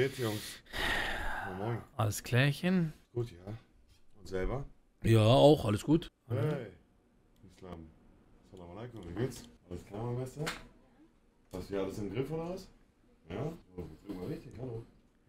Geht's, Jungs? Moin, moin. Alles klärchen? Gut, ja. Und selber? Ja, auch, alles gut. Hey. Islam. Salam alaikum, wie geht's? Alles klar, mein Bester? Hast du hier alles im Griff oder was? Ja? Oh, immer richtig, hallo.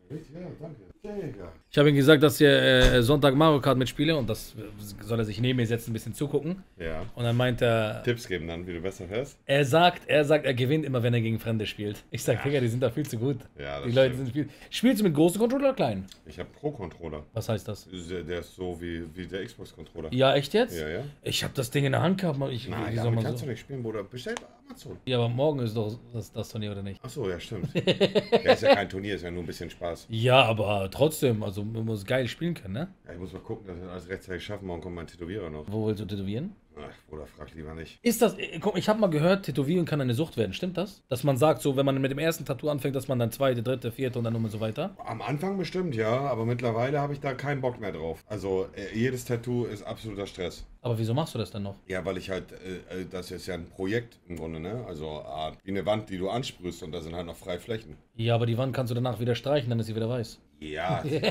Richtig, ja, danke. Ich habe ihm gesagt, dass ich äh, Sonntag Mario Kart mitspiele und das soll er sich neben mir setzen, ein bisschen zugucken. Ja. Und dann meint er, Tipps geben dann, wie du besser fährst? er sagt, er sagt, er gewinnt immer, wenn er gegen Fremde spielt. Ich sag, Digga, die sind da viel zu gut. Ja, das Die Leute stimmt. sind viel. Spielst du mit großen Controller oder kleinen? Ich habe Pro-Controller. Was heißt das? Der der ist so wie, wie der Xbox-Controller. Ja, echt jetzt? Ja, ja. Ich habe das Ding in der Hand gehabt. Ich, Nein, soll damit kannst so? du nicht spielen, Bruder. Bestell bei Amazon. Ja, aber morgen ist doch das, das Turnier, oder nicht? Ach so, ja, stimmt. ja, ist ja kein Turnier, ist ja nur ein bisschen Spaß. Ja, aber trotzdem, also man muss geil spielen können, ne? Ja, ich muss mal gucken, dass wir das alles rechtzeitig schaffen. Morgen kommt mein Tätowierer noch. Wo willst du tätowieren? Ach, Bruder, frag lieber nicht. Ist das, äh, guck, ich habe mal gehört, Tätowieren kann eine Sucht werden, stimmt das? Dass man sagt, so, wenn man mit dem ersten Tattoo anfängt, dass man dann zweite, dritte, vierte und dann und so weiter? Am Anfang bestimmt, ja, aber mittlerweile habe ich da keinen Bock mehr drauf. Also, äh, jedes Tattoo ist absoluter Stress. Aber wieso machst du das dann noch? Ja, weil ich halt, äh, äh, das ist ja ein Projekt im Grunde, ne? Also, Art, wie eine Wand, die du ansprühst und da sind halt noch freie Flächen. Ja, aber die Wand kannst du danach wieder streichen, dann ist sie wieder weiß. Ja, ja.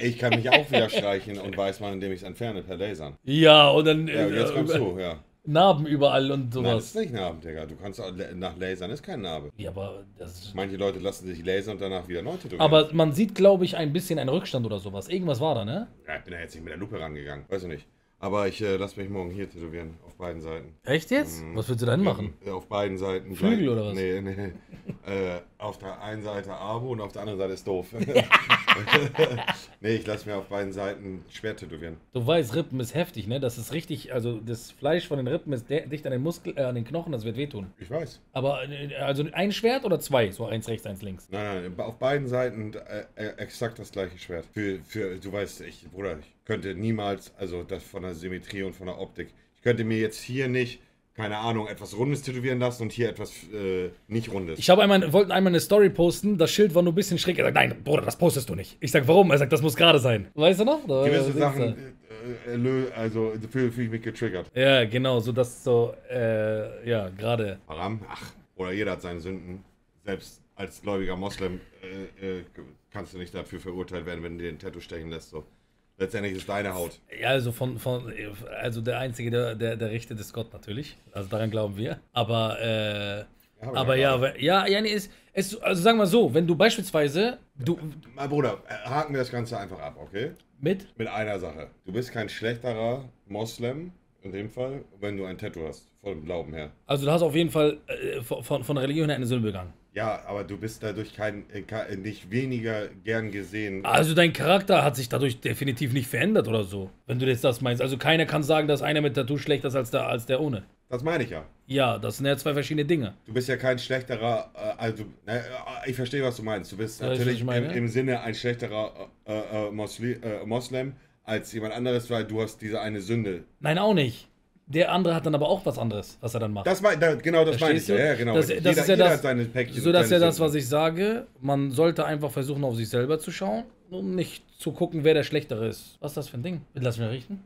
Ich kann mich auch wieder streichen und weiß man, indem ich es entferne per Lasern. ja, und dann Ja, äh, jetzt kommst über- du, ja. Narben überall und Nein, das sowas. ist nicht Narben, Digga. Du kannst auch, nach Lasern ist kein Narbe. ja, aber das Manche Leute lassen sich lasern und danach wieder neu tätowieren. aber man sieht, glaube ich, ein bisschen einen Rückstand oder sowas. Irgendwas war da, ne? Ja, ich bin da jetzt nicht mit der Lupe rangegangen. Weiß ich nicht. Aber ich äh, lasse mich morgen hier tätowieren, auf beiden Seiten. Echt jetzt? Was willst du denn machen? Äh, Auf beiden Seiten. Flügel oder was? Nee, nee. äh, auf der einen Seite Abo und auf der anderen Seite ist doof. nee, ich lasse mir auf beiden Seiten schwer tätowieren. Du weißt, Rippen ist heftig, ne? Das ist richtig, also das Fleisch von den Rippen ist dicht an den Muskel, äh, an den Knochen, das wird wehtun. Ich weiß. Aber äh, also ein Schwert oder zwei? So eins rechts, eins links. Nein, nein, auf beiden Seiten äh, äh, exakt das gleiche Schwert. Für, für, du weißt, ich, Bruder, ich könnte niemals, also das von der Symmetrie und von der Optik, ich könnte mir jetzt hier nicht, keine Ahnung, etwas Rundes tätowieren lassen und hier etwas äh, nicht Rundes. Ich habe einmal, wollten einmal eine Story posten, das Schild war nur ein bisschen schräg. Er sagt, nein, Bruder, das postest du nicht. Ich sag, warum? Er sagt, das muss gerade sein. Weißt du noch? Da- Gewisse Sachen, äh, äh, also fühle fühl ich mich getriggert. Ja, genau, so das so, äh, ja, gerade. Haram, ach, oder jeder hat seine Sünden. Selbst als gläubiger Moslem äh, äh, kannst du nicht dafür verurteilt werden, wenn du dir ein Tattoo stechen lässt. So. Letztendlich ist deine Haut. Ja, also von, von, also der Einzige, der, der, der richtet ist Gott natürlich. Also daran glauben wir. Aber, äh, aber aber ja, ja, ja, ja, nee, ist, es, also sagen wir so, wenn du beispielsweise, du, Mein Bruder, äh, haken wir das Ganze einfach ab, okay? mit, Mit einer Sache. Du bist kein schlechterer Moslem, in dem Fall, wenn du ein Tattoo hast, vom Glauben her. also du hast auf jeden Fall äh, von, von von der Religion her eine Sünde begangen. Ja, aber du bist dadurch kein, äh, ke- nicht weniger gern gesehen. Also dein Charakter hat sich dadurch definitiv nicht verändert oder so, wenn du jetzt das meinst. Also keiner kann sagen, dass einer mit Tattoo schlechter ist als der, als der ohne. Das meine ich ja. Ja, das sind ja zwei verschiedene Dinge. Du bist ja kein schlechterer, äh, also, äh, ich verstehe, was du meinst. Du bist Ja, natürlich ich im, im Sinne ein schlechterer äh, äh, äh, Moslem als jemand anderes, weil du hast diese eine Sünde. Nein, auch nicht. Der andere hat dann aber auch was anderes, was er dann macht. Das mein, da, genau das meine ich. Ja, genau. Das, jeder das ist ja jeder das, hat seine Päckchen. so das ist ja das, was ich sage. Man sollte einfach versuchen, auf sich selber zu schauen und nicht zu gucken, wer der Schlechtere ist. Was ist das für ein Ding? Lass mich richten.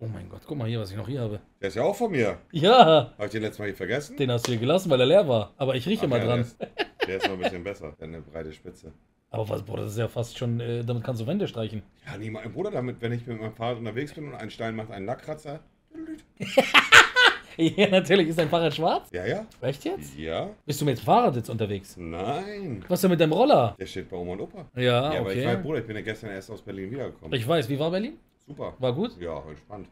Oh mein Gott, guck mal hier, was ich noch hier habe. Der ist ja auch von mir. Ja, Habe ich den letztes Mal hier vergessen? den hast du hier gelassen, weil er leer war. Aber ich rieche mal ja, dran. Der ist, der ist noch ein bisschen besser. Der hat eine breite Spitze. Aber was, boah, das ist ja fast schon, äh, damit kannst du Wände streichen. Ja, nie mein Bruder, damit, wenn ich mit meinem Fahrrad unterwegs bin und ein Stein macht einen Lackkratzer. Ja, natürlich. Ist dein Fahrrad schwarz? Ja, ja. Echt jetzt? Ja. Bist du mit dem Fahrrad jetzt unterwegs? Nein. Was ist denn mit deinem Roller? Der steht bei Oma und Opa. Ja, Ja, aber ich weiß, okay. Bruder, ich bin ja gestern erst aus Berlin wiedergekommen. Ich weiß, wie war Berlin? Super. War gut? Ja, entspannt.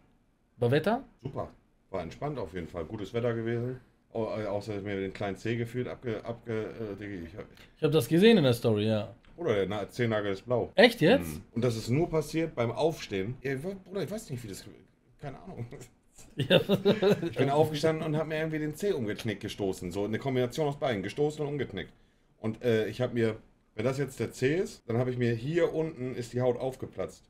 War Wetter? Super. War entspannt auf jeden Fall. Gutes Wetter gewesen. Au- Außer dass mir den kleinen Zeh gefühlt abge. abge äh, ich hab, habe das gesehen in der Story, ja. Bruder, der Na- Zehennagel ist blau. Echt jetzt? Und das ist nur passiert beim Aufstehen. Ja, Bruder, ich weiß nicht, wie das. Keine Ahnung. Ja. Ich bin aufgestanden und habe mir irgendwie den Zeh umgeknickt gestoßen. So eine Kombination aus beiden. Gestoßen und umgeknickt. Und äh, ich habe mir, wenn das jetzt der Zeh ist, dann habe ich mir hier unten ist die Haut aufgeplatzt.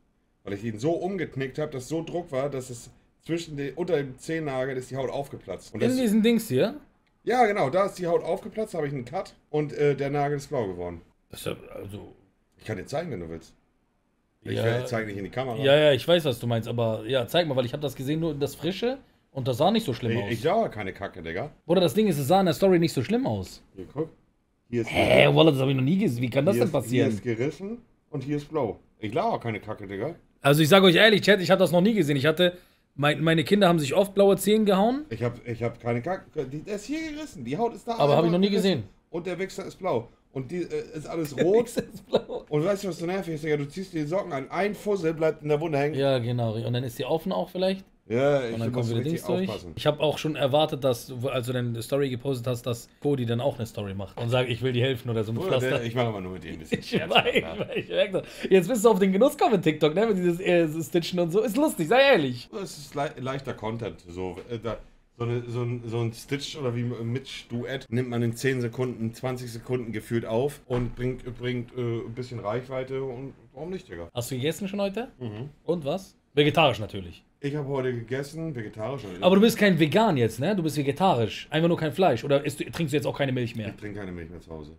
Weil ich ihn so umgeknickt habe, dass so Druck war, dass es zwischen den, unter dem Zehennagel ist die Haut aufgeplatzt. Und In das, diesen Dings hier? ja, genau, da ist die Haut aufgeplatzt, habe ich einen Cut und äh, der Nagel ist blau geworden. Das ist ja, also. Ich kann dir zeigen, wenn du willst. Ich Ja. zeige nicht in die Kamera. Ja, ja, ich weiß, was du meinst, aber ja, zeig mal, weil ich habe das gesehen, nur das Frische und das sah nicht so schlimm Ich, aus. ich sah keine Kacke, Digga. Oder das Ding ist, es sah in der Story nicht so schlimm aus. Hier, guck. Hier ist, Hä, Wallah, das habe ich noch nie gesehen. Wie kann das hier denn ist, hier passieren? ist gerissen und hier ist blau. Ich auch keine Kacke, Digga. Also ich sage euch ehrlich, Chat, ich habe das noch nie gesehen. Ich hatte, mein, meine Kinder haben sich oft blaue Zehen gehauen, Ich habe ich hab keine Kacke. Der ist hier gerissen. Die Haut ist da. aber habe ich noch nie gesehen. Und der Wichser ist blau. Und die äh, ist alles rot. ist blau. und weißt du, was so nervig ist, Digga? Du ziehst die Socken an. Ein Fussel bleibt in der Wunde hängen. Ja, genau. Und dann ist die offen auch vielleicht. Ja, ich Und dann kommt wieder Dings durch. aufpassen. Ich habe auch schon erwartet, dass, als du deine Story gepostet hast, dass Cody dann auch eine Story macht und sagt, ich will dir helfen oder so mit Pflaster. der, ich mache immer nur mit ihm ein bisschen Ich Scherz, weiß, ich merke das. Jetzt bist du auf den Genuss kommen mit TikTok, ne? Mit dieses äh, Stitchen und so. Ist lustig, sei ehrlich. Es ist le leichter Content. So, äh, da, so, eine, so, ein, so ein Stitch oder wie ein Mitch-Duett nimmt man in 10 Sekunden, 20 Sekunden gefühlt auf und bringt, bringt äh, ein bisschen Reichweite und warum nicht, Digga? Hast du gegessen schon heute? Mhm. Und was? Vegetarisch natürlich. Ich habe heute gegessen, vegetarisch. Aber du bist kein Vegan jetzt, ne? Du bist vegetarisch. Einfach nur kein Fleisch. Oder isst, trinkst du jetzt auch keine Milch mehr? ich trinke keine Milch mehr zu Hause.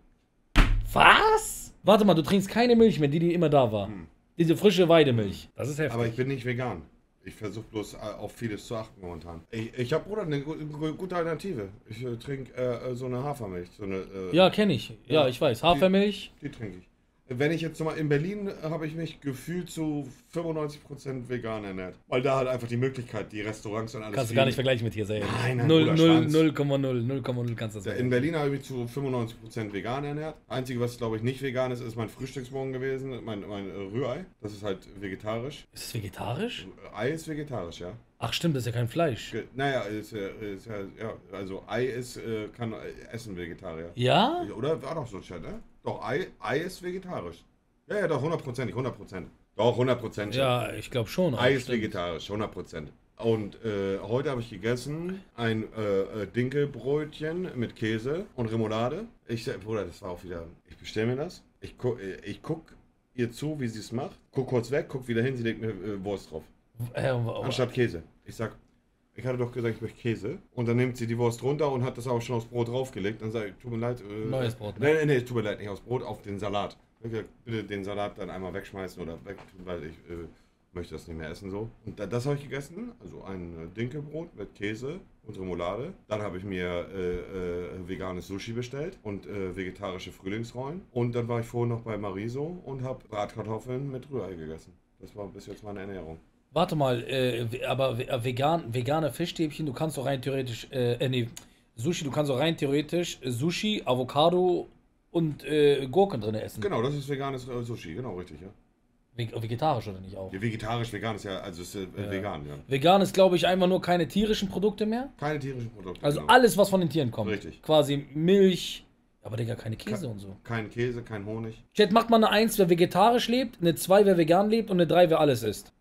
Was? Warte mal, du trinkst keine Milch mehr, die, die immer da war. Diese frische Weidemilch. Das ist heftig. Hm. Aber ich bin nicht vegan. Ich versuche bloß äh, auf vieles zu achten momentan. Ich, ich habe, Bruder, eine gu gu gute Alternative. Ich äh, trinke äh, so eine Hafermilch. So eine, äh, ja, kenne ich. Ja, Ja. ich weiß. Hafermilch. Die trinke ich. Wenn ich jetzt mal in Berlin habe ich mich gefühlt zu 95% vegan ernährt. Weil da halt einfach die Möglichkeit, die Restaurants und alles. Kannst du gar nicht vergleichen mit hier, sehr ehrlich. Nein, nein, 0, Bruder, 0, Schwanz. 0,0, 0,0 kannst du das Ja, In Berlin habe ich mich zu 95% vegan ernährt. Einzige, was glaube ich nicht vegan ist, ist mein Frühstücksmorgen gewesen, mein, mein Rührei. Das ist halt vegetarisch. Ist es vegetarisch? Ei ist vegetarisch, ja. Ach stimmt, das ist ja kein Fleisch. Ge- Naja, ist, ist ja, ja, also Ei ist, äh, kann äh, essen Vegetarier. Ja? Oder war doch so, Chat, ne? Doch, Ei, Ei ist vegetarisch. Ja, ja, doch, hundertprozentig, hundertprozentig. Doch, hundertprozentig. Ja, ich glaube schon. Ei ist stimmt. vegetarisch, 100%. Und äh, heute habe ich gegessen ein äh, äh, Dinkelbrötchen mit Käse und Remoulade. Ich sag, Bruder, das war auch wieder. Ich bestelle mir das. Ich, gu äh, ich guck ihr zu, wie sie es macht. Guck kurz weg, guck wieder hin, sie legt mir äh, Wurst drauf. Äh, Anstatt Käse. Ich sag, ich hatte doch gesagt, ich möchte Käse. Und dann nimmt sie die Wurst runter und hat das auch schon aufs Brot draufgelegt. Dann sage ich, tut mir leid. Äh, Neues Brot, ne? Nee, nee, nee, tut mir leid, nicht aufs Brot, auf den Salat. Gesagt, Bitte den Salat dann einmal wegschmeißen oder wegtun, weil ich äh, möchte das nicht mehr essen so. Und da, das habe ich gegessen, also ein äh, Dinkelbrot mit Käse und Remoulade. Dann habe ich mir äh, äh, veganes Sushi bestellt und äh, vegetarische Frühlingsrollen. Und dann war ich vorhin noch bei Mariso und habe Bratkartoffeln mit Rührei gegessen. Das war bis jetzt meine Ernährung. Warte mal, äh, aber äh, vegan, vegane Fischstäbchen, du kannst doch rein theoretisch, äh, äh, nee, Sushi, du kannst doch rein theoretisch Sushi, Avocado und äh, Gurken drin essen. Genau, das ist veganes äh, Sushi, genau richtig, ja. Ve vegetarisch oder nicht auch? ja vegetarisch, vegan ist ja, also ist äh, vegan, ja. Vegan ist, glaube ich, einfach nur keine tierischen Produkte mehr. Keine tierischen Produkte. Also genau. alles, was von den Tieren kommt. Richtig. Quasi Milch. Aber Digga, keine Käse und so. Kein Käse, kein Honig. Chat macht mal eine 1, wer vegetarisch lebt, eine 2, wer vegan lebt und eine 3, wer alles isst.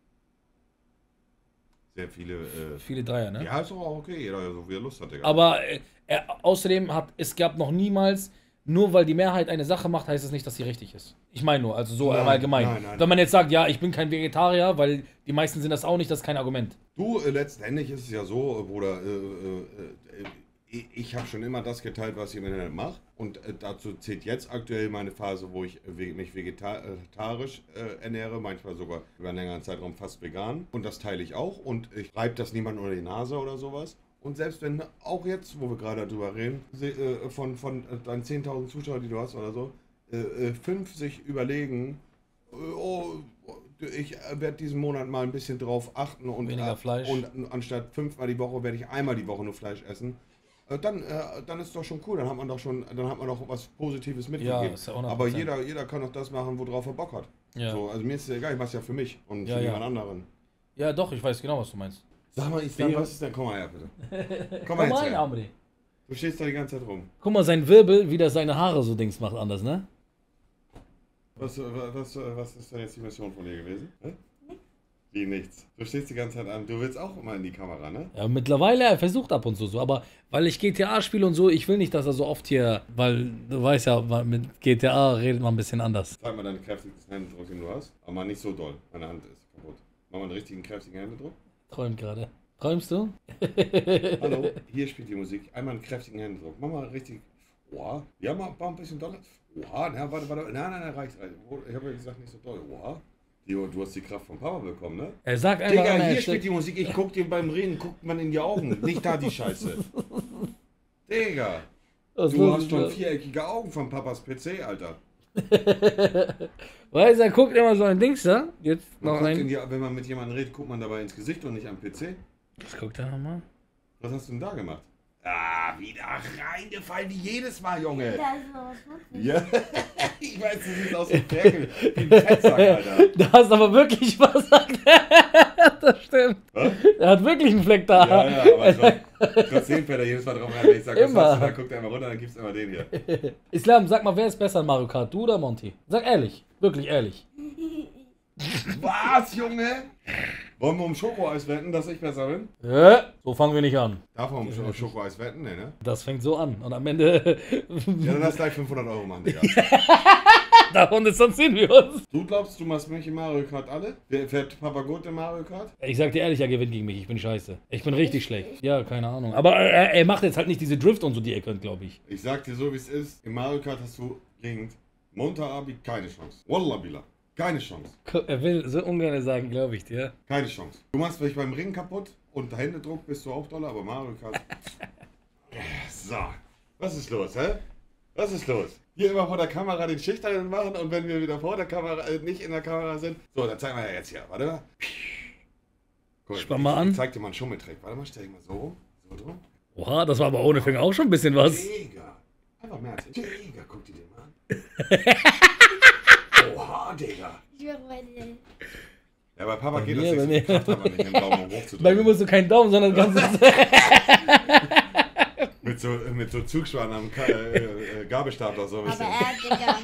Sehr viele. Äh, Viele Dreier, ne? ja, ist doch auch okay, jeder so wie er Lust hat, Digga. Aber äh, er, außerdem hat es gab noch niemals, nur weil die Mehrheit eine Sache macht, heißt es nicht, dass sie richtig ist. Ich meine nur, also so Nein, im Allgemeinen. nein, nein. Wenn man jetzt sagt, ja, ich bin kein Vegetarier, weil die meisten sind das auch nicht, das ist kein Argument. Du, äh, letztendlich ist es ja so, äh, Bruder, äh, äh, äh, ich, habe schon immer das geteilt, was ich im Internet mache. Und äh, dazu zählt jetzt aktuell meine Phase, wo ich mich vegetarisch äh, ernähre, manchmal sogar über einen längeren Zeitraum fast vegan. Und das teile ich auch. Und ich reibe das niemandem unter die Nase oder sowas. Und selbst wenn auch jetzt, wo wir gerade darüber reden, äh, von, von deinen 10.000 Zuschauern, die du hast oder so, fünf sich überlegen, oh, ich werde diesen Monat mal ein bisschen drauf achten und, Weniger Fleisch. und anstatt fünfmal die Woche werde ich einmal die Woche nur Fleisch essen. Äh, Dann, äh, dann ist doch schon cool, dann hat man doch schon, dann hat man doch was Positives mitgegeben. ist ja 100%. Aber jeder, jeder kann doch das machen, worauf er Bock hat. Ja. So, also mir ist es egal, ich mach's ja für mich und Ja, für ja. jemand anderen. Ja, doch, ich weiß genau, was du meinst. Sag mal, ich was ist denn? Komm mal her, bitte. Komm Komm mal mal her. Amri. Du stehst da die ganze Zeit rum. Guck mal, sein Wirbel, wie das seine Haare so Dings macht, anders, ne? Was, was, was ist denn jetzt die Mission von dir gewesen? Hä? Wie nichts. Du stehst die ganze Zeit an. Du willst auch immer in die Kamera, ne? Ja, mittlerweile, er versucht ab und zu so, aber weil ich GTA spiele und so, ich will nicht, dass er so oft hier, weil du weißt ja, mit GTA redet man ein bisschen anders. Zeig mal deinen kräftigsten Händedruck, den du hast. Aber mal nicht so doll. Meine Hand ist kaputt. Mach mal einen richtigen kräftigen Händedruck. Träumt gerade. Träumst du? Hallo, hier spielt die Musik. Einmal einen kräftigen Händedruck. Mach mal richtig. Oha. Ja, mal, mal ein bisschen doller. Oha, na, warte, warte. Nein, nein, nein, reicht, reicht. Ich habe ja gesagt, nicht so doll. Oha. Jo, du hast die Kraft vom Papa bekommen, ne? Er sagt einfach, Digga, er hier spielt die Musik. Ich guck dir beim Reden, guckt man in die Augen. Nicht da die Scheiße. Digga. Was Du hast schon viereckige Augen vom Papas PC, Alter. Weißt du, er guckt immer so ein Dings da. Jetzt Man noch ein. die, wenn man mit jemandem redet, guckt man dabei ins Gesicht und nicht am PC. Was guckt er nochmal? Was hast du denn da gemacht? Ah, wieder reingefallen wie jedes Mal, Junge. Das ist sowas wirklich. Ja, ich weiß, du siehst aus wie Ferkel, wie ein Fettsack, Alter. Da hast aber wirklich was das stimmt. Was? Er hat wirklich einen Fleck da. Ja, ja, aber tro- trotzdem fällt er jedes Mal drauf rein, wenn ich sage, was hast du da, guckt er immer runter, dann gibt's immer den hier. Islam, sag mal, wer ist besser in Mario Kart? Du oder Monty? Sag ehrlich. Wirklich ehrlich. Was, Junge? Wollen wir um Schokoeis wetten, dass ich besser bin? Äh, so fangen wir nicht an. Darf man um Sch- Schokoeis wetten? Nee, ne? Das fängt so an. Und am Ende. Ja, dann lass gleich 500 Euro machen, Digga. Davon ist sonst sehen wir uns. Du glaubst, du machst mich in Mario Kart alle? Wer fährt Papa gut in Mario Kart? Ich sag dir ehrlich, er gewinnt gegen mich. Ich bin scheiße. Ich bin richtig schlecht. Ja, keine Ahnung. Aber er, er macht jetzt halt nicht diese Drift und so, die ihr könnt, glaube ich. Ich sag dir so, wie es ist. In Mario Kart hast du gegen Monta Abi keine Chance. Wallah Billah. Keine Chance. Er will so ungern sagen, glaube ich dir. Keine Chance. Du machst mich beim Ring kaputt und Händedruck bist du auch doller, aber Mario Kart. so. Was ist los, hä? Was ist los? Hier immer vor der Kamera den Schüchternen machen und wenn wir wieder vor der Kamera, äh, nicht in der Kamera sind. So, dann zeigen wir ja jetzt hier. Warte mal. Guck, Spann mal an. Ich zeig dir mal einen Schummeltrick. Warte mal, stell dich mal so rum. So drum. Oha, das war aber ohne Finger auch schon ein bisschen was. Digga. Einfach mehr als Digga, guck dir den mal an. Oha, Digga. Ich wäre bei dir. Ja, bei Papa Bei geht mir, das bei nicht so mir. krass, aber nicht den Daumen hoch zu Bei mir musst du keinen Daumen, sondern ganz. Mit so, mit so Zugschwan am Ka äh, äh, Gabelstapler so ein Aber bisschen. er, Digga.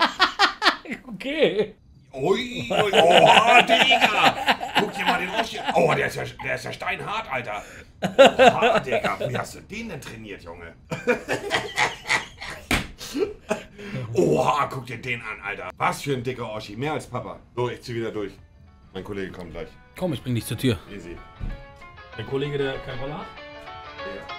okay. Ui, ui, oha, Digga! Guck dir mal den Oschi Oh, der ist, ja, der ist ja steinhart, Alter. Oha, Digga, wie hast du den denn trainiert, Junge? Oha, guck dir den an, Alter. Was für ein dicker Oschi, mehr als Papa. So, ich zieh wieder durch. Mein Kollege kommt gleich. Komm, ich bring dich zur Tür. Easy. Der Kollege, der keine Rolle hat? Ja.